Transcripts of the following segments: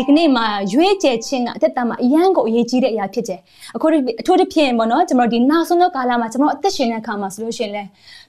ဒီကနေ့မှာရွေးချယ်ခြင်းကအသက်တာမှာအရန်ကိုအရေးကြီးတဲ့အရာဖြစ်တယ်အခုအထူးသဖြင့်ပေါ့နော်ကျွန်တော်ဒီနောက်ဆုံးသောကာလမှာကျွန်တော်အသက်ရှင်တဲ့အခါမှာဆိုလို့ရှိရင်လဲ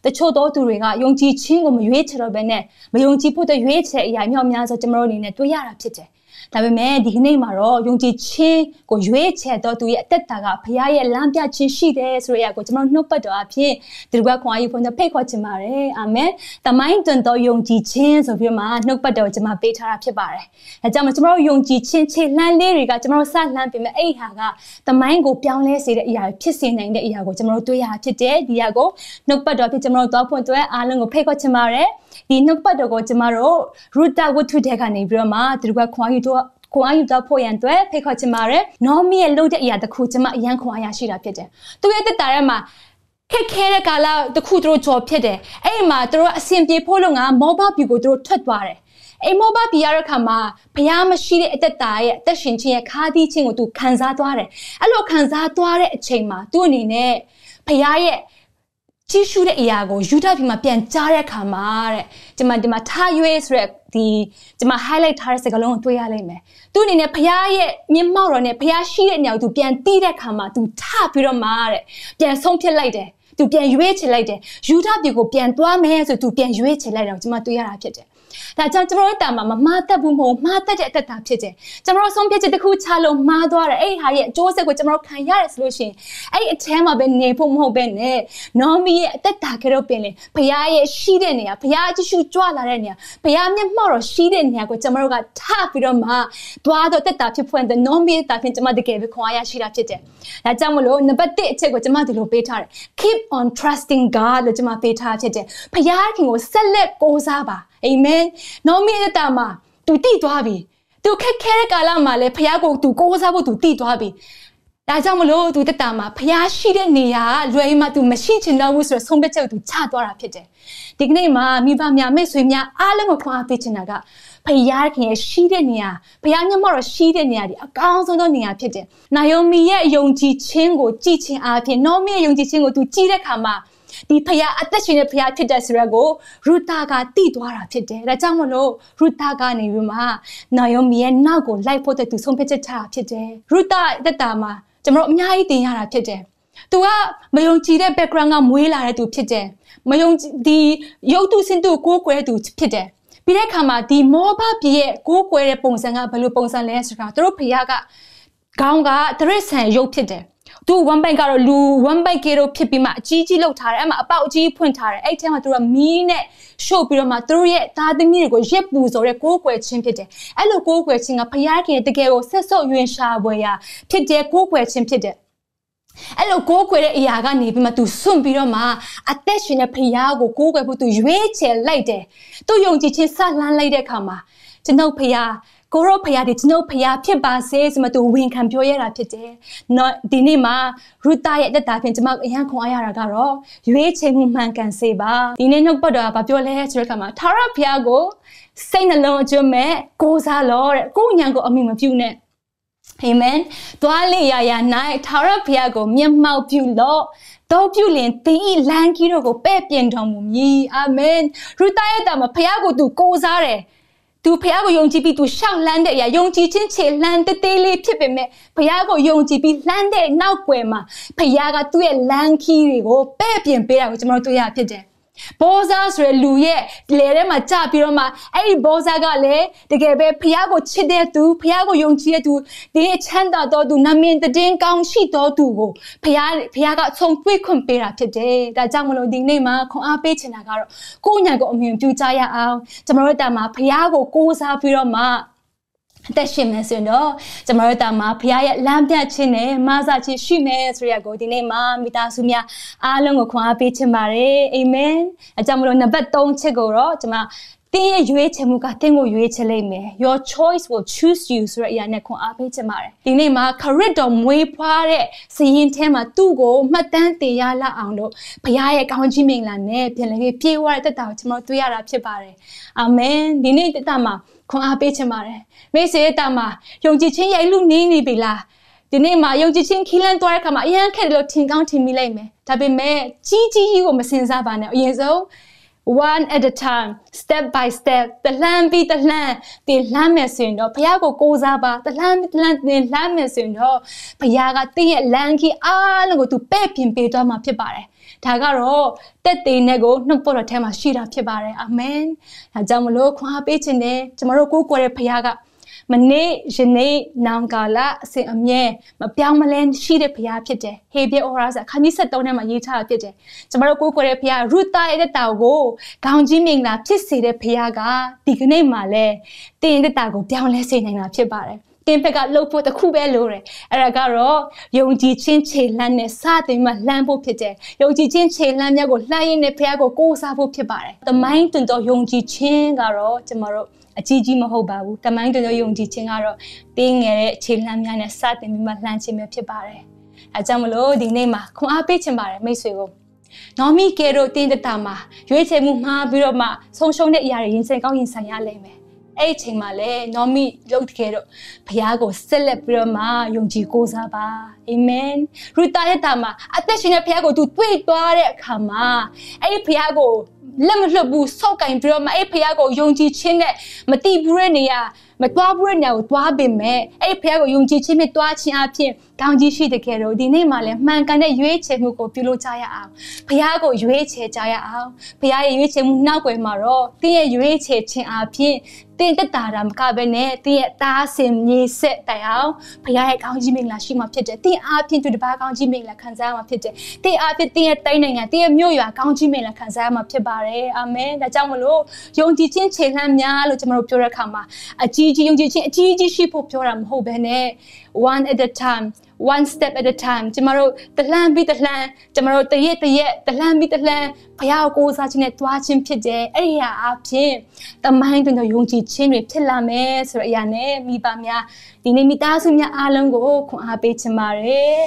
တချို့သောသူတွေကယုံကြည်ခြင်းကိုမရွေးချယ်တော့ဘဲနဲ့မယုံကြည်ဖို့တဲ့ရွေးချယ်အရာမြောက်များဆိုကျွန်တော်တို့အနေနဲ့တွေးရတာဖြစ်တယ် ဒါပေမဲ့ဒီကနေ့မှာတော့ယုံကြည်ခြင်းကိုရွေးချယ်တော့သူရဲ့အသက်တာကဘုရားရဲ့လမ်းပြခြင်းရှိတယ်ဆိုတဲ့အရာကိုကျွန်တော်နှုတ်ပတ်တော်အဖြစ်ဒီကခွန်အားယူဖို့ဖိတ်ခေါ်ချင်ပါတယ်အာမင်။တမိုင်းတွင်တော့ယုံကြည်ခြင်းဆိုပြီးမှနှုတ်ပတ်တော်ကျွန်မပေးထားတာဖြစ်ပါတယ်။အဲကြောင့်ကျွန်တော်ယုံကြည်ခြင်းခြေလှမ်းလေးတွေကကျွန်တော်ဆက်လှမ်းပြီးမဲ့အဲ့ဟာကတမိုင်းကိုပြောင်းလဲစေတဲ့အရာဖြစ်စေနိုင်တဲ့အရာကိုကျွန်တော်တွေ့ရဖြစ်တယ်။ဒီအရာကိုနှုတ်ပတ်တော်ဖြစ်ကျွန်တော်တော့ဖွင့်အတွက်အားလုံးကိုဖိတ်ခေါ်ချင်ပါတယ်။ ဒီနှုတ်ပတ်တော်ကိုကျွန်တော်တို့ Ruta ဝတ္ထုတဲ့ကနေပြီးတော့မှဒီကခွန်အားယူတော့ခွန်အားယူတော့ဖို့ရန်အတွက်ဖိတ်ခေါ်ချင်ပါတယ်။နော်မီရဲ့လှုပ်တဲ့အရာတစ်ခုကျွန်မအရန်ခွန်အားရရှိတာဖြစ်တယ်။သူရဲ့တက်တာထဲမှာခက်ခဲတဲ့ကာလတစ်ခုတို့ကြော်ဖြစ်တယ်။အဲ့ဒီမှာတို့အဆင်ပြေဖို့လို့ငါမောဘပြူကိုတို့ထွက်သွားတယ်။အိမ်မောဘပြရတဲ့ခါမှာဘုရားမရှိတဲ့အသက်တာရဲ့အသက်ရှင်ခြင်းရဲ့ခါးသီးခြင်းကိုသူခံစားသွားတယ်။အဲ့လိုခံစားသွားတဲ့အချိန်မှာသူ့အနေနဲ့ဘုရားရဲ့ ကြီးရှုတဲ့အရာကိုယူဒပြည်မှာပြန်ကြားတဲ့အခါမှာတဲ့ဒီမှာဒီမှာထားရွေးဆိုရက်ဒီဒီမှာ highlight ထားတဲ့စကားလုံးကိုတွေ့ရလိမ့်မယ်။သူအနေနဲ့ဖရားရဲ့မျက်မှောက်တော်နဲ့ဖရားရှိတဲ့နေရာကိုသူပြန်တီးတဲ့အခါမှာသူထပြီးတော့မှတဲ့ပြန်ဆုံးဖြတ်လိုက်တယ်။သူပြန်ရွေးချယ်လိုက်တယ်။ယူဒပြည်ကိုပြန်သွားမယ်ဆိုသူပြန်ရွေးချယ်လိုက်တော့ကျွန်မတွေ့ရတာဖြစ်တယ် ဒါကြောင့်ကျွန်တော်တို့တာမှာမမှားတတ်ဘူးမဟုတ်မှားတတ်တဲ့အသက်တာဖြစ်တယ်ကျွန်တော်တို့ဆုံးဖြတ်ချက်တစ်ခုချလို့မှားသွားတယ်အဲ့ဒီဟာရဲ့အကျိုးဆက်ကိုကျွန်တော်တို့ခံရတယ်ဆိုလို့ရှိရင်အဲ့ဒီအထဲမှာပဲနေဖို့မဟုတ်ပဲနဲ့နော်မီရဲ့အသက်တာကတော့ပင်လေဘုရားရဲ့ရှိတဲ့နေရာဘုရားကြည့်ရှုကြွလာတဲ့နေရာဘုရားမျက်မှောက်တော်ရှိတဲ့နေရာကိုကျွန်တော်တို့ကထပြီးတော့မှသွားတော့တက်တာဖြစ်ဖွင့်တဲ့နော်မီရဲ့တာဖြင့်ကျွန်မတကယ်ပဲခွန်အားရရှိတာဖြစ်တယ်ဒါကြောင့်မလို့နံပါတ်1အချက်ကိုကျွန်မဒီလိုပေးထားတယ် keep on trusting God လို့ကျွန်မပေးထားဖြစ်တယ်ဘုရားခင်ကိုဆက်လက်ကိုးစားပါ အာမင်နောမိအတာမှာသူတည်သွားပြီသူခက်ခဲတဲ့ကာလမှာလည်းဖခင်ကိုသူကိုးစားဖို့သူတည်သွားပြီဒါကြောင့်မလို့သူတတမှာဖျားရှိတဲ့နေရာလွယ်မှသူမရှိချင်တော့ဘူးဆိုတော့ဆုံးဖြတ်ချက်သူချသွားတာဖြစ်တယ်။ဒီကနေ့မှာမိဘများမိတ်ဆွေများအားလုံးကိုခွန်အားပေးချင်တာကဖျားခင်ရဲ့ရှိတဲ့နေရာဖျားမျက်မှောက်ရှိတဲ့နေရာဒီအကောင်းဆုံးသောနေရာဖြစ်တယ်။နာယုံမီရဲ့ယုံကြည်ခြင်းကိုကြည်ခြင်းအားဖြင့်နောမီရဲ့ယုံကြည်ခြင်းကိုသူကြည်တဲ့အခါမှာ ဒီဖယားအသက်ရှင်တဲ့ဖယားဖြစ်တဲ့ဆိုရက်ကိုရူတာကတည်သွားတာဖြစ်တယ်။ဒါကြောင့်မလို့ရူတာကနေပြီးမှနာယိုမီရဲ့နောက်ကိုလိုက်ဖို့တဲ့သူဆုံးဖြတ်ချက်ချတာဖြစ်တယ်။ရူတာတက်တာမှာကျွန်တော်အများကြီးတင်ရတာဖြစ်တယ်။ तू ကမယုံကြည်တဲ့ background ကမွေးလာတဲ့သူဖြစ်တယ်။မယုံဒီရုပ်တုစင်တုကိုကိုယ်ကွယ်သူဖြစ်တယ်။ပြီးတဲ့အခါမှာဒီမောဘပြည်ရဲ့ကိုးကွယ်တဲ့ပုံစံကဘယ်လိုပုံစံလဲဆိုတာသူတို့ဖခင်ကခေါင်းကတရစ်ဆန်ရုပ်ဖြစ်တယ် သူ one bank ကတော့လူ one bank ကတော့ဖြစ်ပြီးမှအကြီးကြီးလောက်ထားတယ်အဲ့မှာအပေါက်အကြီးဖွင့်ထားတယ်အဲ့ထဲမှာသူကမီးနဲ့ရှို့ပြီးတော့မှသူတို့ရဲ့သားသမီးတွေကိုရက်ပူစော်တဲ့ကိုးကွယ်ခြင်းဖြစ်တယ်အဲ့လိုကိုးကွယ်ခြင်းကဖယားခင်တကယ်ကိုဆက်ဆုပ်ယွင်ရှာပွဲရာဖြစ်တဲ့ကိုးကွယ်ခြင်းဖြစ်တယ်အဲ့လိုကိုးကွယ်တဲ့အရာကနေပြီးမှသူစွန့်ပြီးတော့မှအသက်ရှင်တဲ့ဖယားကိုကိုးကွယ်ဖို့သူရွေးချယ်လိုက်တယ်။သူယုံကြည်ခြင်းဆက်လှမ်းလိုက်တဲ့အခါမှာကျွန်ုပ်ဖယား ကိုရောဖရားဒီကျွန်ုပ်ဖရားဖြစ်ပါစေဆိုမှသူဝင်ခံပြောရတာဖြစ်တယ်။နော်ဒီနေ့မှာရူတာရဲ့အသက်တာဖြင့်ကျွန်မအရန်ခွန်အားရတာကတော့ရွေးချယ်မှုမှန်ကန်စေပါ။ဒီနေ့နှုတ်ပတ်တော်ကဘာပြောလဲဆိုတဲ့အခါမှာထာဝရဖရားကိုစိတ်နှလုံးအကျွမ်းမဲ့ကိုးစားလို့တဲ့ကိုညံကိုအမိမပြုနဲ့။အာမင်။သွားလေရာရာ၌ထာဝရဘုရားကိုမျက်မှောက်ပြုလော့တော့ပြုလင်သင်ဤလမ်းကြီးတို့ကိုပဲ့ပြင်တော်မူမည်အာမင်ရူတာရဲ့တာမှာဘုရားကိုသူကိုးစားတယ် သူဖះကိုယုံကြည်ပြီးသူရှောက်လန်းတဲ့အရာယုံကြည်ခြင်းခြေလှမ်းတသေးလေးဖြစ်ပေမဲ့ဖះကိုယုံကြည်ပြီးလှမ်းတဲ့နောက်ွယ်မှာဖះကသူ့ရဲ့လမ်းခီးတွေကိုပဲ့ပြင်ပေးတာကိုကျွန်တော်တို့တွေ့ရဖြစ်တယ် ဘောဇာဆိုရလူရဲ့လေထဲမှာကြပြီးတော့မှအဲ့ဒီဘောဇာကလည်းတကယ်ပဲဖះကိုချစ်တဲ့သူဖះကိုယုံကြည်တဲ့သူဒီချမ်းသာတော်သူနမင်တည်င်းကောင်းရှိတော်သူကိုဖះဖះကဆုံတွေ့ခွင့်ပေးတာဖြစ်တယ်ဒါကြောင့်မလို့ဒီနေ့မှာခွန်အားပေးချင်တာကတော့ကိုယ့်ညာကိုအမြင်ပြုကြရအောင်ကျွန်တော်တို့တာမှာဖះကိုကိုးစားပြီးတော့မှ အသက်ရှင်မယ်ဆိုရင်တော့ကျမတို့တာမှာဘုရားရဲ့လမ်းပြခြင်းနဲ့မဆာခြင်းရှိမယ်ဆိုရကိုဒီနေ့မှာမိသားစုများအားလုံးကိုခွန်အားပေးချင်ပါတယ်အာမင်အကြောင်းမလို့နံပါတ်3ချက်ကိုတော့ကျမ တင်းရဲ့ရွေးချယ်မှုကတင်းကိုရွေးချယ်လိုက်မယ် your choice will choose you ဆိုတဲ့အရာနဲ့ခွန်အားပေးချင်ပါတယ်ဒီနေ့မှာခရစ်တော်မွေးဖွားတဲ့စရင်ထဲမှာသူ့ကိုမှတ်တမ်းတင်ရလောက်အောင်လို့ဘုရားရဲ့ကောင်းချီးမင်္ဂလာနဲ့ပြန်လည်ပြီးပြေဝတဲ့တက်တာကိုကျွန်တော်တွေ့ရတာဖြစ်ပါတယ်အာမင်ဒီနေ့တက်တာမှာခွန်အားပေးချင်ပါတယ်မိတ်ဆွေတာမှာယုံကြည်ခြင်းရဲ့လူနည်းနေပြီလားဒီနေ့မှာယုံကြည်ခြင်းခီးလန်းသွားတဲ့အခါမှာအရန်ခက်တယ်လို့ထင်ကောင်းထင်မိလိုက်မယ်ဒါပေမဲ့ကြီးကြီးကြီးကိုမစင်စားပါနဲ့အရင်ဆုံး one at a time step by step တလှမ်းပြီးတလှမ်းတင်လှမ်းမယ်ဆိုရင်တော့ဘုရားကိုကိုးစားပါတလှမ်းတလှမ်းတင်လှမ်းမယ်ဆိုရင်တော့ဘုရားကတင်းရဲ့လမ်းကြီးအားလုံးကိုသူပဲ့ပြင်ပေးသွားမှာဖြစ်ပါတယ်ဒါကတော့တက်သေးနဲ့ကိုနှုတ်ပေါ်တော်ထဲမှာရှိတာဖြစ်ပါတယ်အာမင်ဒါကြောင့်မလို့ခွန်အားပေးခြင်းနဲ့ကျမတို့ကိုးကွယ်တဲ့ဘုရားက မနေ့ယနေ့နောင်ကာလအစဉ်အမြဲမပြောင်းမလဲရှိတဲ့ဘုရားဖြစ်တယ်။ဟေဘဲဩရာစာခန်းကြီး73ထဲမှာရေးထားတာဖြစ်တယ်။ကျမတို့ကိုးကွယ်တဲ့ဘုရားရုတာရဲ့တာကိုခေါင်းကြီးမင်္ဂလာဖြစ်စေတဲ့ဘုရားကဒီကနေ့မှလည်းတင်တဲ့တာကိုပြောင်းလဲစေနိုင်တာဖြစ်ပါတယ်။တင်ဘက်ကလှုပ်ဖို့တခုပဲလိုတယ်အဲ့ဒါကတော့ယုံကြည်ခြင်းခြေလှမ်းနဲ့စတင်မှလှမ်းဖို့ဖြစ်တယ်ယုံကြည်ခြင်းခြေလှမ်းများကိုလှမ်းရင်းနဲ့ဖခင်ကိုကိုးစားဖို့ဖြစ်ပါတယ်သမိုင်းတွင်တော့ယုံကြည်ခြင်းကတော့ကျမတို့ အကြီးကြီးမဟုတ်ပါဘူးတမိုင်းတော်ယုံကြည်ခြင်းကတော့တင်းငယ်တဲ့ခြေလှမ်းများနဲ့စတင်ပြီးမှလှမ်းခြင်းပဲဖြစ်ပါတယ်အဲကြောင့်မလို့ဒီနေ့မှာခွန်အားပေးခြင်းပါတယ်မိတ်ဆွေကိုနော်မီကေတို့တင်းတတာမှာရွေးချယ်မှုမှားပြီးတော့မှဆုံးရှုံးတဲ့အရာတွေရင်ဆိုင်ကောင်းရင်ဆိုင်ရလိမ့်မယ်အဲ့အချိန်မှာလည်းနော်မီရုပ်တကယ်တော့ဘုရားကိုဆက်လက်ပြီးတော့မှယုံကြည်ကိုးစားပါအာမင်ရူတာရဲ့တာမှာအသက်ရှင်တဲ့ဘုရားကိုသူတွေ့သွားတဲ့အခါမှာအဲ့ဒီဘုရားကို လက်မလွတ်ဘူးစောက်ကင်ပြီးတော့မှအဲ့ဖះကိုယုံကြည်ခြင်းနဲ့မတိဘူးတဲ့နေရာ မတွားဘူးတဲ့နေရာကိုတွားပင်မဲ့အဲ့ဖះကိုယုံကြည်ခြင်းနဲ့တွားခြင်းအပြင်ကောင်းကြီးရှိတဲ့ကဲတော့ဒီနေ့မှလည်းမှန်ကန်တဲ့ရွေးချယ်မှုကိုပြုလုပ်ကြရအောင်ဖះကိုရွေးချယ်ကြရအောင်ဖះရဲ့ရွေးချယ်မှုနောက်ွယ်မှာတော့တင်းရဲ့ရွေးချယ်ခြင်းအပြင်တင်းတက်တာတာမကဘဲနဲ့တင်းရဲ့သားစင်မြေဆက်တိုင်အောင်ဖခင်ရဲ့ကောင်းကြီးမင်္ဂလာရှိမှဖြစ်တယ်တင်းအားဖြင့်သူတပါးကောင်းကြီးမင်္ဂလာခံစားရမှာဖြစ်တယ်တင်းအားဖြင့်တင်းရဲ့တိုင်းနိုင်ငံတင်းရဲ့မြို့ရွာကောင်းကြီးမင်္ဂလာခံစားရမှာဖြစ်ပါတယ်အာမင်ဒါကြောင့်မလို့ယုံကြည်ခြင်းခြေလှမ်းများလို့ကျွန်တော်တို့ပြောတဲ့အခါမှာအကြီးကြီးယုံကြည်ခြင်းအကြီးကြီးရှိဖို့ပြောတာမဟုတ်ဘဲနဲ့ one at a time one step at a time ကျမတို့တလှမ်းပြီးတလှမ်းကျမတို့တရက်တရက်တလှမ်းပြီးတလှမ်းဘုရားကိုကိုးစားခြင်းနဲ့တွားခြင်းဖြစ်တယ်အဲ့ဒီဟာအဖြစ်တမိုင်းတွင်တော့ယုံကြည်ခြင်းတွေဖြစ်လာမယ်ဆိုတဲ့အရာနဲ့မိဘများဒီနေ့မိသားစုများအားလုံးကိုခွန်အားပေးချင်ပါတယ်